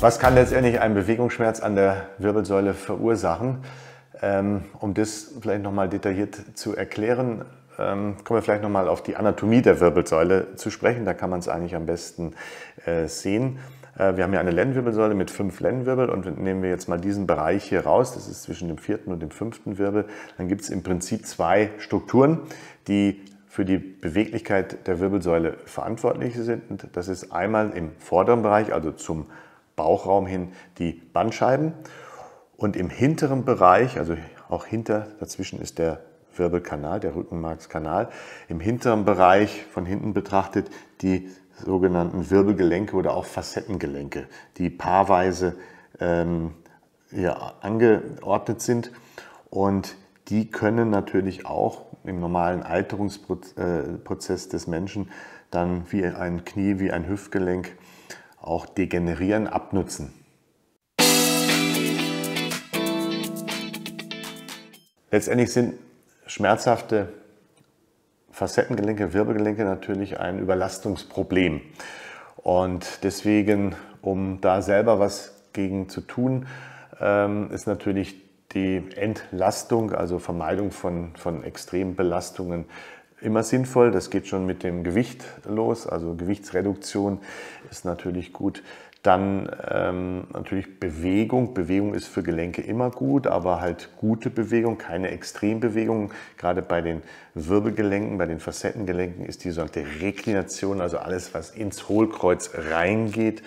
Was kann letztendlich ein Bewegungsschmerz an der Wirbelsäule verursachen? Ähm, um das vielleicht nochmal detailliert zu erklären, ähm, kommen wir vielleicht nochmal auf die Anatomie der Wirbelsäule zu sprechen. Da kann man es eigentlich am besten äh, sehen. Äh, wir haben ja eine Lendenwirbelsäule mit fünf Lendenwirbel und nehmen wir jetzt mal diesen Bereich hier raus, das ist zwischen dem vierten und dem fünften Wirbel, dann gibt es im Prinzip zwei Strukturen, die für die Beweglichkeit der Wirbelsäule verantwortlich sind. Das ist einmal im vorderen Bereich, also zum Bauchraum hin die Bandscheiben. Und im hinteren Bereich, also auch hinter, dazwischen ist der Wirbelkanal, der Rückenmarkskanal. Im hinteren Bereich von hinten betrachtet die sogenannten Wirbelgelenke oder auch Facettengelenke, die paarweise ähm, hier angeordnet sind. Und die können natürlich auch im normalen Alterungsprozess des Menschen dann wie ein Knie, wie ein Hüftgelenk auch degenerieren, abnutzen. Letztendlich sind schmerzhafte Facettengelenke, Wirbelgelenke natürlich ein Überlastungsproblem. Und deswegen, um da selber was gegen zu tun, ähm, ist natürlich die Entlastung, also Vermeidung von, von Extrembelastungen immer sinnvoll. Das geht schon mit dem Gewicht los, also Gewichtsreduktion ist natürlich gut. Dann ähm, natürlich Bewegung. Bewegung ist für Gelenke immer gut, aber halt gute Bewegung, keine Extrembewegung. Gerade bei den Wirbelgelenken, bei den Facettengelenken ist die sogenannte Reklination, also alles, was ins Hohlkreuz reingeht,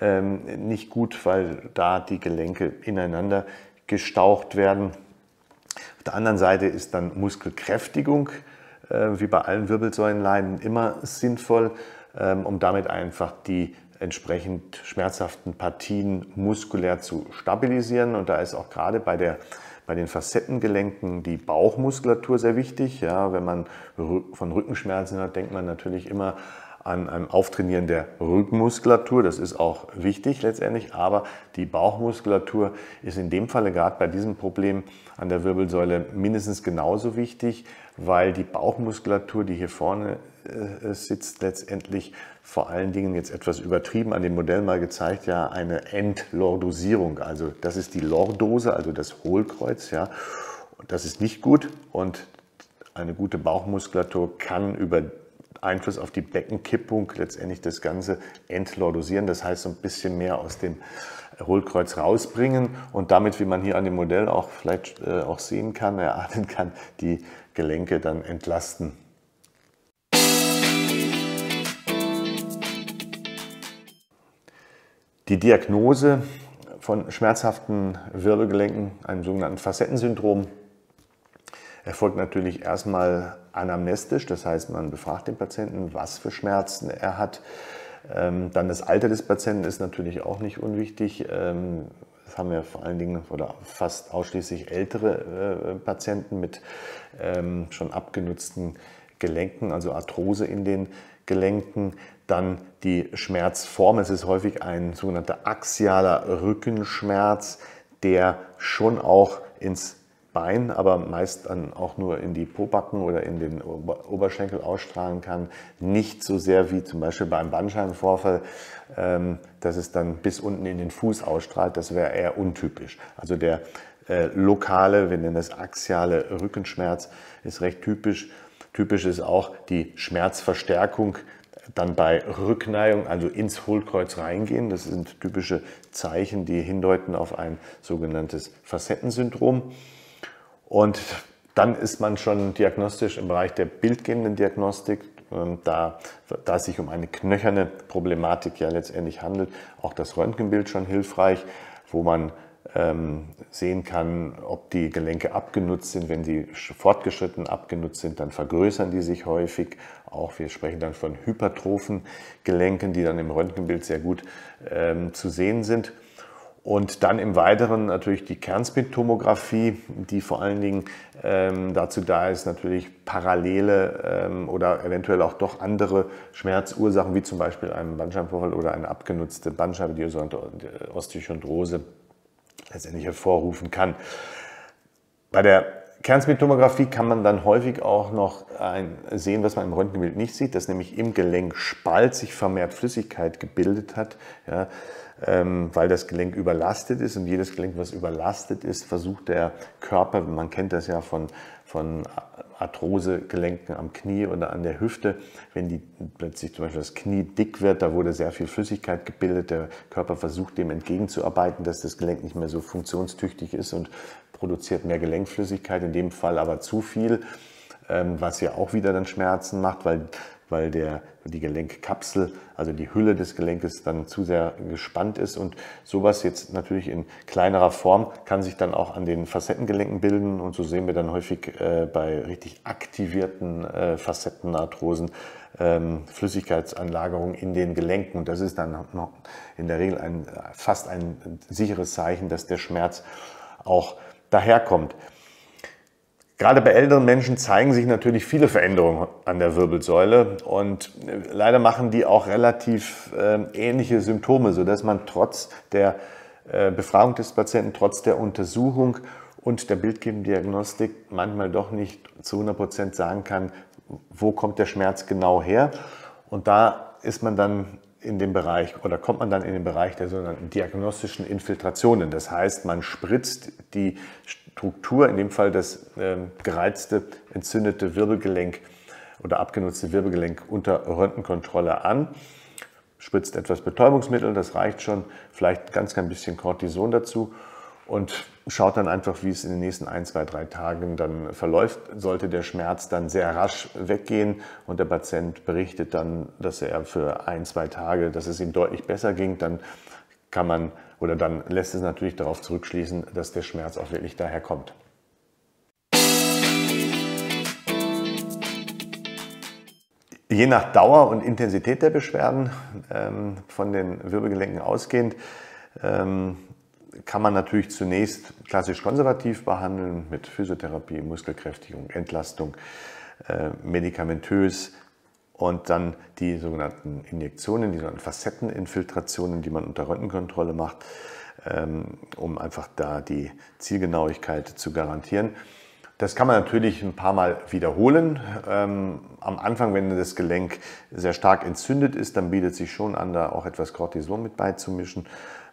ähm, nicht gut, weil da die Gelenke ineinander gestaucht werden. Auf der anderen Seite ist dann Muskelkräftigung wie bei allen Wirbelsäulenleiden immer sinnvoll, ähm, um damit einfach die entsprechend schmerzhaften Partien muskulär zu stabilisieren. Und da ist auch gerade bei, der, bei den Facettengelenken die Bauchmuskulatur sehr wichtig. Ja, wenn man von Rückenschmerzen hat, denkt man natürlich immer an einem Auftrainieren der Rückenmuskulatur. Das ist auch wichtig letztendlich, aber die Bauchmuskulatur ist in dem Falle gerade bei diesem Problem an der Wirbelsäule mindestens genauso wichtig, weil die Bauchmuskulatur, die hier vorne äh, sitzt, letztendlich vor allen Dingen jetzt etwas übertrieben an dem Modell mal gezeigt, ja eine Endlordosierung. Also das ist die Lordose, also das Hohlkreuz, ja. Das ist nicht gut und eine gute Bauchmuskulatur kann über Einfluss auf die Beckenkippung letztendlich das Ganze entlordosieren, das heißt so ein bisschen mehr aus dem Hohlkreuz rausbringen und damit, wie man hier an dem Modell auch vielleicht äh, auch sehen kann, erahnen kann, die Gelenke dann entlasten. Die Diagnose von schmerzhaften Wirbelgelenken, einem sogenannten Facettensyndrom, erfolgt natürlich erstmal anamnestisch, das heißt, man befragt den Patienten, was für Schmerzen er hat. Ähm, dann das Alter des Patienten ist natürlich auch nicht unwichtig. Das haben wir vor allen Dingen oder fast ausschließlich ältere äh, Patienten mit ähm, schon abgenutzten Gelenken, also Arthrose in den Gelenken. Dann die Schmerzform. Es ist häufig ein sogenannter axialer Rückenschmerz, der schon auch ins Bein, aber meist dann auch nur in die Pobacken oder in den Oberschenkel ausstrahlen kann. Nicht so sehr wie zum Beispiel beim Bandscheibenvorfall, ähm, dass es dann bis unten in den Fuß ausstrahlt. Das wäre eher untypisch. Also der äh, lokale, wir nennen das axiale Rückenschmerz, ist recht typisch. Typisch ist auch die Schmerzverstärkung dann bei Rückneigung, also ins Hohlkreuz reingehen. Das sind typische Zeichen, die hindeuten auf ein sogenanntes Facettensyndrom. Und dann ist man schon diagnostisch im Bereich der bildgebenden Diagnostik, ähm, da, da es sich um eine knöcherne Problematik ja letztendlich handelt, auch das Röntgenbild schon hilfreich, wo man ähm, sehen kann, ob die Gelenke abgenutzt sind. Wenn sie fortgeschritten abgenutzt sind, dann vergrößern die sich häufig. Auch wir sprechen dann von hypertrophen Gelenken, die dann im Röntgenbild sehr gut ähm, zu sehen sind. Und dann im Weiteren natürlich die Kernspintomographie, die vor allen Dingen ähm, dazu da ist, natürlich parallele ähm, oder eventuell auch doch andere Schmerzursachen, wie zum Beispiel einen Bandscheibenvorfall oder eine abgenutzte Bandscheibe, die Osteochondrose letztendlich hervorrufen kann. Bei der Kernspintomographie kann man dann häufig auch noch ein, sehen, was man im Röntgenbild nicht sieht, dass nämlich im Gelenkspalt sich vermehrt Flüssigkeit gebildet hat, ja, ähm, weil das Gelenk überlastet ist und jedes Gelenk, was überlastet ist, versucht der Körper, man kennt das ja von, von Arthrosegelenken am Knie oder an der Hüfte, wenn die plötzlich zum Beispiel das Knie dick wird, da wurde sehr viel Flüssigkeit gebildet, der Körper versucht dem entgegenzuarbeiten, dass das Gelenk nicht mehr so funktionstüchtig ist und produziert mehr Gelenkflüssigkeit, in dem Fall aber zu viel, ähm, was ja auch wieder dann Schmerzen macht, weil weil der, die Gelenkkapsel, also die Hülle des Gelenkes dann zu sehr gespannt ist. Und sowas jetzt natürlich in kleinerer Form kann sich dann auch an den Facettengelenken bilden. Und so sehen wir dann häufig äh, bei richtig aktivierten äh, Facettenarthrosen ähm, Flüssigkeitsanlagerung in den Gelenken. Und das ist dann in der Regel ein, fast ein sicheres Zeichen, dass der Schmerz auch daherkommt. Gerade bei älteren Menschen zeigen sich natürlich viele Veränderungen an der Wirbelsäule und äh, leider machen die auch relativ äh, ähnliche Symptome, sodass man trotz der äh, Befragung des Patienten, trotz der Untersuchung und der bildgebenden Diagnostik manchmal doch nicht zu 100 Prozent sagen kann, wo kommt der Schmerz genau her. Und da ist man dann in dem Bereich oder kommt man dann in den Bereich der sogenannten diagnostischen Infiltrationen. Das heißt, man spritzt die Struktur, in dem Fall das äh, gereizte, entzündete Wirbelgelenk oder abgenutzte Wirbelgelenk unter Röntgenkontrolle an, spritzt etwas Betäubungsmittel, das reicht schon, vielleicht ganz, ganz bisschen Cortison dazu und schaut dann einfach, wie es in den nächsten ein, zwei, drei Tagen dann verläuft. Sollte der Schmerz dann sehr rasch weggehen und der Patient berichtet dann, dass er für ein, zwei Tage, dass es ihm deutlich besser ging, dann kann man oder dann lässt es natürlich darauf zurückschließen, dass der Schmerz auch wirklich daher kommt. Je nach Dauer und Intensität der Beschwerden ähm, von den Wirbelgelenken ausgehend ähm, kann man natürlich zunächst klassisch konservativ behandeln mit Physiotherapie, Muskelkräftigung, Entlastung, äh, medikamentös und dann die sogenannten Injektionen, die sogenannten Facetteninfiltrationen, die man unter Röntgenkontrolle macht, ähm, um einfach da die Zielgenauigkeit zu garantieren. Das kann man natürlich ein paar Mal wiederholen. Ähm, am Anfang, wenn das Gelenk sehr stark entzündet ist, dann bietet sich schon an, da auch etwas Cortison mit beizumischen.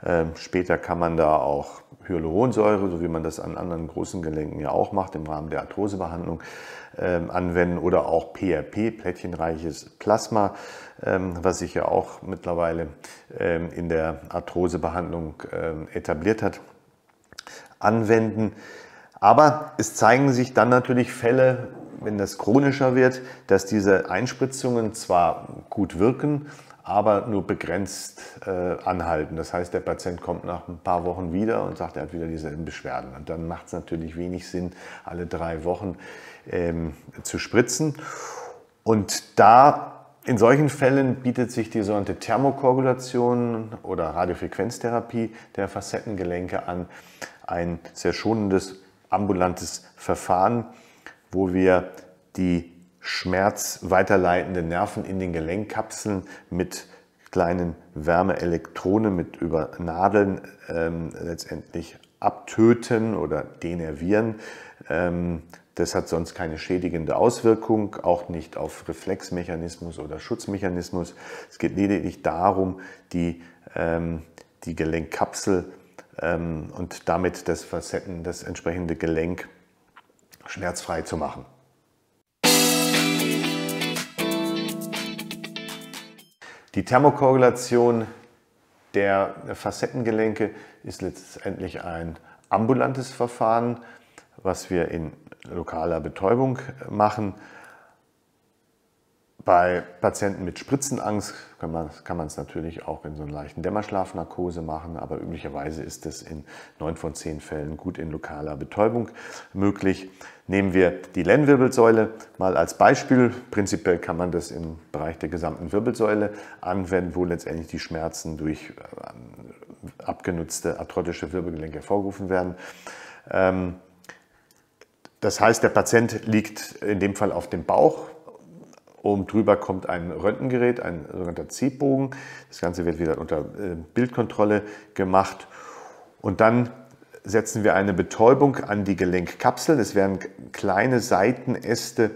Ähm, später kann man da auch Hyaluronsäure, so wie man das an anderen großen Gelenken ja auch macht, im Rahmen der Arthrosebehandlung ähm, anwenden oder auch PRP, plättchenreiches Plasma, ähm, was sich ja auch mittlerweile in der Arthrosebehandlung etabliert hat, anwenden. Aber es zeigen sich dann natürlich Fälle, wenn das chronischer wird, dass diese Einspritzungen zwar gut wirken, aber nur begrenzt äh, anhalten. Das heißt, der Patient kommt nach ein paar Wochen wieder und sagt, er hat wieder dieselben Beschwerden. Und dann macht es natürlich wenig Sinn, alle drei Wochen ähm, zu spritzen. Und da in solchen Fällen bietet sich die sogenannte Thermokoagulation oder Radiofrequenztherapie der Facettengelenke an, ein sehr schonendes ambulantes Verfahren, wo wir die schmerzweiterleitende Nerven in den Gelenkkapseln mit kleinen Wärmeelektronen mit über Nadeln ähm, letztendlich abtöten oder denervieren. Ähm, das hat sonst keine schädigende Auswirkung, auch nicht auf Reflexmechanismus oder Schutzmechanismus. Es geht lediglich darum, die, ähm, die Gelenkkapsel ähm, und damit das Facetten, das entsprechende Gelenk schmerzfrei zu machen. Die Thermokoagulation der Facettengelenke ist letztendlich ein ambulantes Verfahren, was wir in lokaler Betäubung machen. Bei Patienten mit Spritzenangst kann man, kann man es natürlich auch in so einer leichten Dämmerschlafnarkose machen, aber üblicherweise ist es in neun von zehn Fällen gut in lokaler Betäubung möglich. Nehmen wir die Lendenwirbelsäule mal als Beispiel. Prinzipiell kann man das im Bereich der gesamten Wirbelsäule anwenden, wo letztendlich die Schmerzen durch äh, abgenutzte arthrotische Wirbelgelenke hervorgerufen werden. Ähm, das heißt, der Patient liegt in dem Fall auf dem Bauch, Oben drüber kommt ein Röntgengerät, ein sogenannter Ziehbogen. Das Ganze wird wieder unter äh, Bildkontrolle gemacht. Und dann setzen wir eine Betäubung an die Gelenkkapsel. Es werden kleine Seitenäste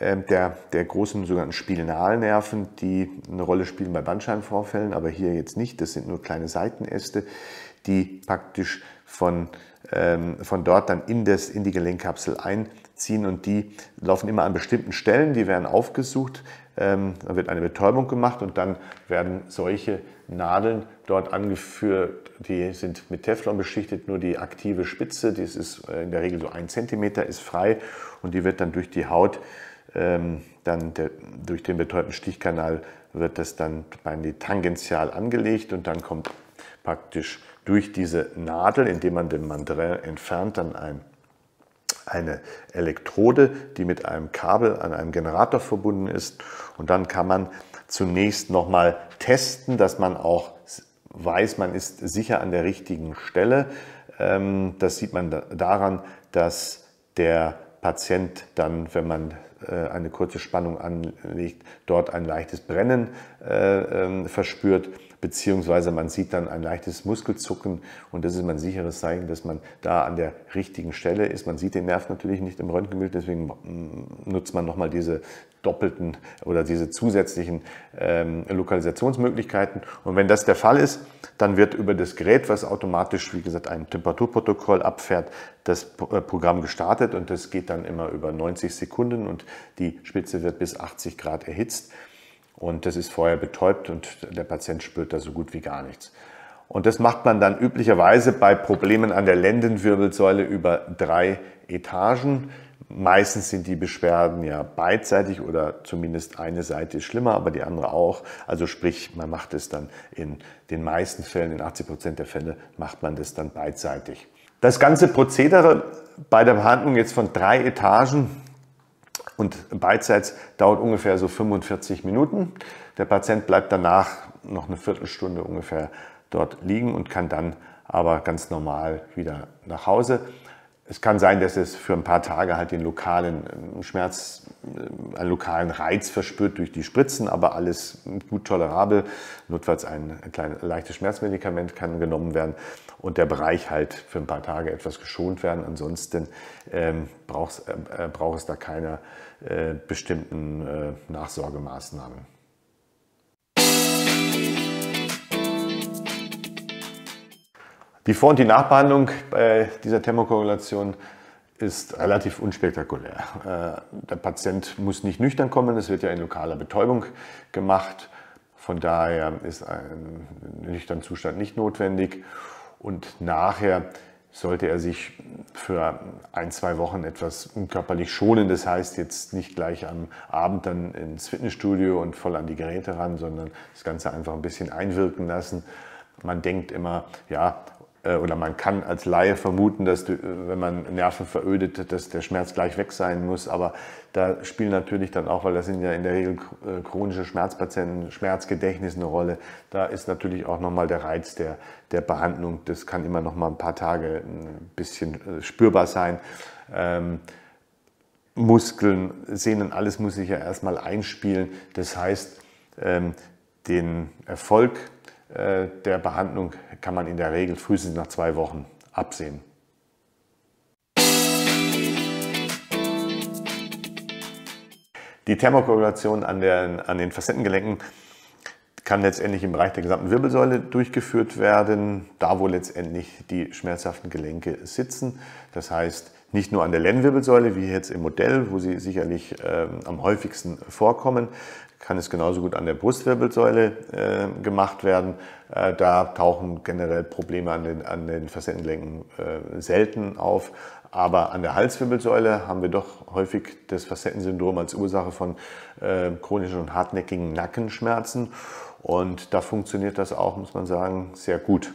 ähm, der, der großen sogenannten Spinalnerven, die eine Rolle spielen bei Bandscheibenvorfällen, aber hier jetzt nicht. Das sind nur kleine Seitenäste, die praktisch von, ähm, von dort dann in, das, in die Gelenkkapsel einziehen und die laufen immer an bestimmten Stellen, die werden aufgesucht, ähm, dann wird eine Betäubung gemacht und dann werden solche Nadeln dort angeführt, die sind mit Teflon beschichtet, nur die aktive Spitze, die ist äh, in der Regel so ein Zentimeter, ist frei und die wird dann durch die Haut ähm, dann der, durch den betäubten Stichkanal wird das dann mir tangential angelegt und dann kommt praktisch durch diese Nadel, indem man den Mandrin entfernt, dann ein, eine Elektrode, die mit einem Kabel an einem Generator verbunden ist. Und dann kann man zunächst nochmal testen, dass man auch weiß, man ist sicher an der richtigen Stelle. Ähm, das sieht man daran, dass der Patient dann, wenn man äh, eine kurze Spannung anlegt, dort ein leichtes Brennen äh, ähm, verspürt, beziehungsweise man sieht dann ein leichtes Muskelzucken und das ist ein sicheres Zeichen, dass man da an der richtigen Stelle ist. Man sieht den Nerv natürlich nicht im Röntgenbild, deswegen mm, nutzt man nochmal diese doppelten oder diese zusätzlichen ähm, Lokalisationsmöglichkeiten. Und wenn das der Fall ist, dann wird über das Gerät, was automatisch, wie gesagt, ein Temperaturprotokoll abfährt, das äh, Programm gestartet und das geht dann immer über 90 Sekunden und die Spitze wird bis 80 Grad erhitzt. Und das ist vorher betäubt und der Patient spürt da so gut wie gar nichts. Und das macht man dann üblicherweise bei Problemen an der Lendenwirbelsäule über drei Etagen. Meistens sind die Beschwerden ja beidseitig oder zumindest eine Seite ist schlimmer, aber die andere auch. Also sprich, man macht es dann in den meisten Fällen, in 80 Prozent der Fälle, macht man das dann beidseitig. Das ganze Prozedere bei der Behandlung jetzt von drei Etagen und beidseits dauert ungefähr so 45 Minuten. Der Patient bleibt danach noch eine Viertelstunde ungefähr dort liegen und kann dann aber ganz normal wieder nach Hause. Es kann sein, dass es für ein paar Tage halt den lokalen ähm, Schmerz, äh, einen lokalen Reiz verspürt durch die Spritzen, aber alles gut tolerabel. Notfalls ein, ein kleines leichtes Schmerzmedikament kann genommen werden und der Bereich halt für ein paar Tage etwas geschont werden. Ansonsten ähm, braucht, äh, braucht es da keine äh, bestimmten äh, Nachsorgemaßnahmen. Die Vor- und die Nachbehandlung bei dieser Thermokoagulation ist relativ unspektakulär. Äh, der Patient muss nicht nüchtern kommen, es wird ja in lokaler Betäubung gemacht. Von daher ist ein nüchtern Zustand nicht notwendig. Und nachher sollte er sich für ein, zwei Wochen etwas körperlich schonen. Das heißt jetzt nicht gleich am Abend dann ins Fitnessstudio und voll an die Geräte ran, sondern das Ganze einfach ein bisschen einwirken lassen. Man denkt immer, ja, oder man kann als Laie vermuten, dass du, äh, wenn man Nerven verödet, dass der Schmerz gleich weg sein muss. Aber da spielen natürlich dann auch, weil das sind ja in der Regel äh, chronische Schmerzpatienten, Schmerzgedächtnis eine Rolle. Da ist natürlich auch nochmal der Reiz der, der Behandlung. Das kann immer noch mal ein paar Tage ein bisschen spürbar sein. Ähm, Muskeln, Sehnen, alles muss sich ja erstmal einspielen. Das heißt, ähm, den Erfolg äh, der Behandlung kann man in der Regel frühestens nach zwei Wochen absehen. Die Thermokoagulation an, der, an den Facettengelenken kann letztendlich im Bereich der gesamten Wirbelsäule durchgeführt werden, da wo letztendlich die schmerzhaften Gelenke sitzen. Das heißt, nicht nur an der Lendenwirbelsäule, wie jetzt im Modell, wo sie sicherlich äh, am häufigsten vorkommen, kann es genauso gut an der Brustwirbelsäule äh, gemacht werden. Äh, da tauchen generell Probleme an den, an den Facettengelenken äh, selten auf. Aber an der Halswirbelsäule haben wir doch häufig das Facettensyndrom als Ursache von äh, chronischen und hartnäckigen Nackenschmerzen. Und da funktioniert das auch, muss man sagen, sehr gut.